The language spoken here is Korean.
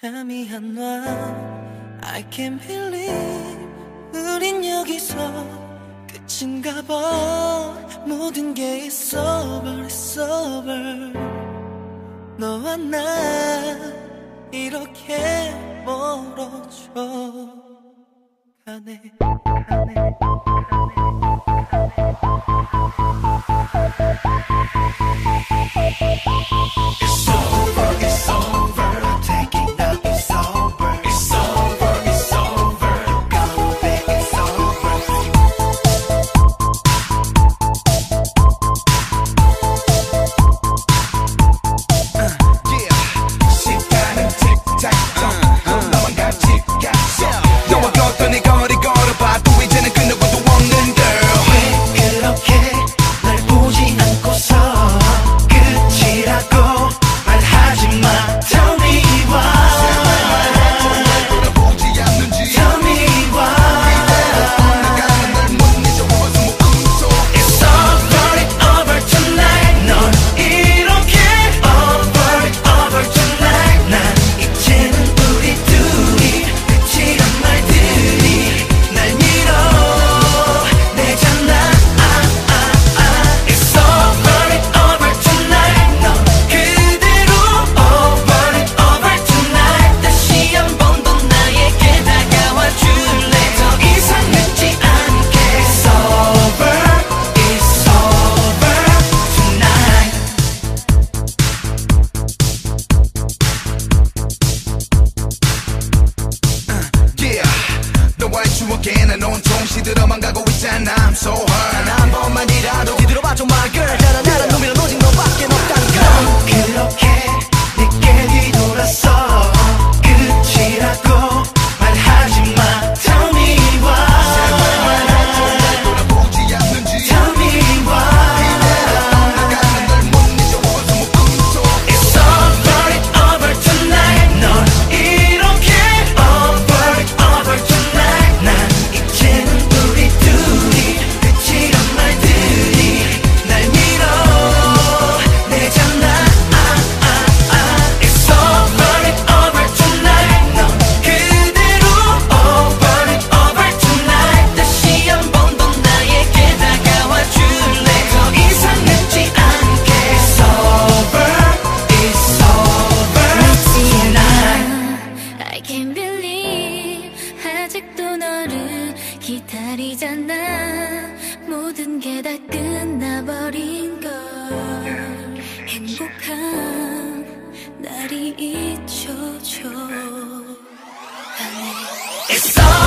잠이 안 와. I can't believe 우린 여기서 끝인가 봐. 모든 게 it's over it's over 너와 나 이렇게 멀어져. 가네 가네. 추억에 난 온통 시들어만 가고 있잖아. I'm so hurt. 다 끝나버린 걸. 행복한 날이 잊혀져 It's all